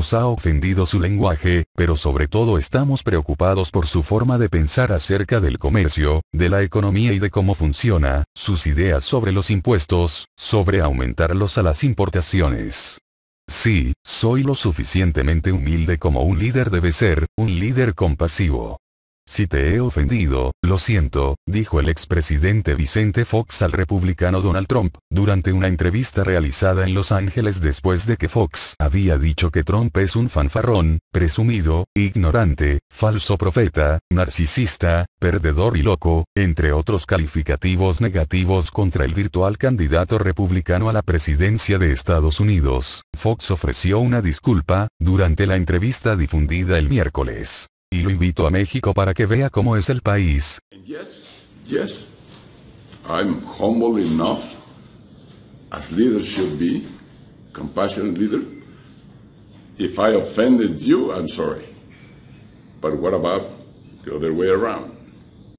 nos ha ofendido su lenguaje, pero sobre todo estamos preocupados por su forma de pensar acerca del comercio, de la economía y de cómo funciona, sus ideas sobre los impuestos, sobre aumentarlos a las importaciones. Sí, soy lo suficientemente humilde como un líder debe ser, un líder compasivo. Si te he ofendido, lo siento, dijo el expresidente Vicente Fox al republicano Donald Trump, durante una entrevista realizada en Los Ángeles después de que Fox había dicho que Trump es un fanfarrón, presumido, ignorante, falso profeta, narcisista, perdedor y loco, entre otros calificativos negativos contra el virtual candidato republicano a la presidencia de Estados Unidos. Fox ofreció una disculpa, durante la entrevista difundida el miércoles. Y lo invito a México para que vea cómo es el país. Yes, yes. I'm humble enough, as leaders should be, compassionate leader. If I offended you, I'm sorry. But what about the other way around?